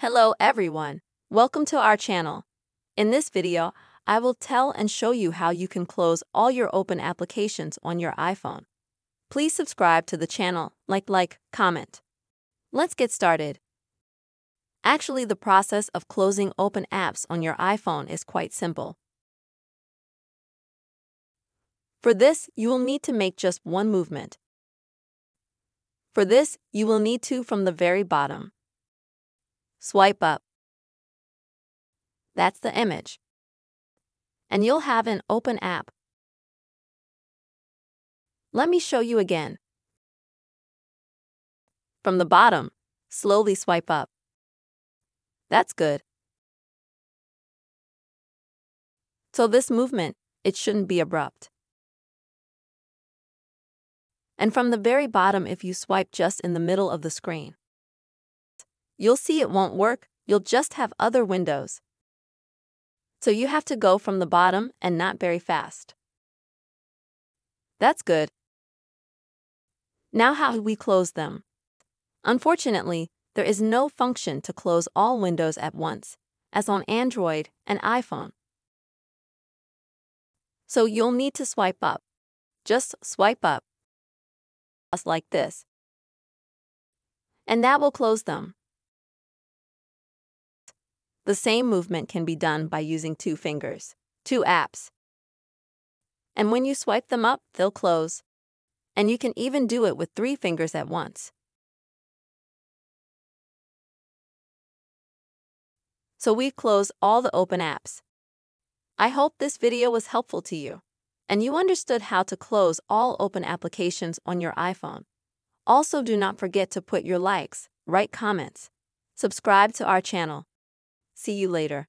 Hello everyone, welcome to our channel. In this video, I will tell and show you how you can close all your open applications on your iPhone. Please subscribe to the channel, like, like, comment. Let's get started. Actually, the process of closing open apps on your iPhone is quite simple. For this, you will need to make just one movement. For this, you will need to from the very bottom. Swipe up. That's the image. And you'll have an open app. Let me show you again. From the bottom, slowly swipe up. That's good. So this movement, it shouldn't be abrupt. And from the very bottom if you swipe just in the middle of the screen. You'll see it won't work, you'll just have other windows. So you have to go from the bottom and not very fast. That's good. Now how do we close them? Unfortunately, there is no function to close all windows at once, as on Android and iPhone. So you'll need to swipe up. Just swipe up. Just like this. And that will close them. The same movement can be done by using two fingers, two apps. And when you swipe them up, they'll close. And you can even do it with three fingers at once. So we've closed all the open apps. I hope this video was helpful to you, and you understood how to close all open applications on your iPhone. Also, do not forget to put your likes, write comments, subscribe to our channel, See you later.